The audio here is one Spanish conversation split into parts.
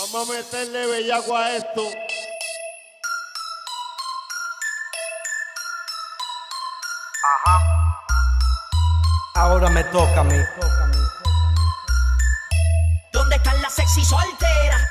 Vamos a meterle bellaco a esto. Ahora me toca a mí. ¿Dónde están las sexy solteras?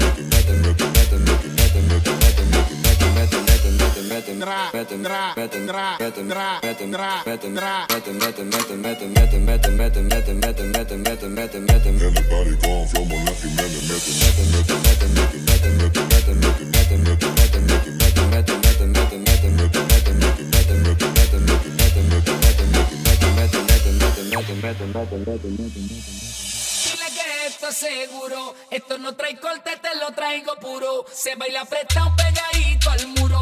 seguro. Esto no trae corte, te lo traigo puro. Se baila apretado pegadito al muro.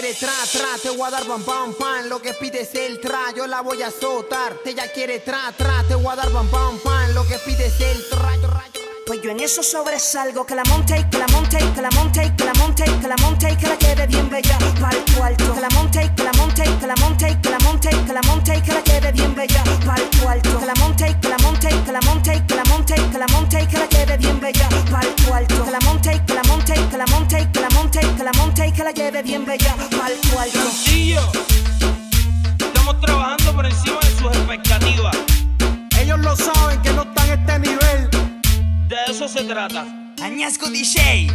quiere tra, tra, te voy a dar pam, pam, pam, lo que pide es el tra, yo la voy a azotar, ella quiere tra, tra, te voy a dar pam, pam, pam, lo que pide es el tra, tra, tra. Pues yo en eso sobresalgo, que la monte y que la monte y que la monte y que la monte y que la monte y que la lleve bien bella pa'l cuarto. Que la monte y que la monte y que la monte y que la monte y que la monte y que la lleve bien bella pa'l cuarto. Que la monte y que la monte y que la monte y que la monte y que la monte y que la lleve bien bella pa'l cuarto. Que la monte y que la monte y que la monte y que la monte y la monte y que la lleve bien bella pa'l cuarto. Sencillo. Estamos trabajando por encima de sus expectativas. Ellos lo saben que no están a este nivel. De eso se trata. Añasco DJ.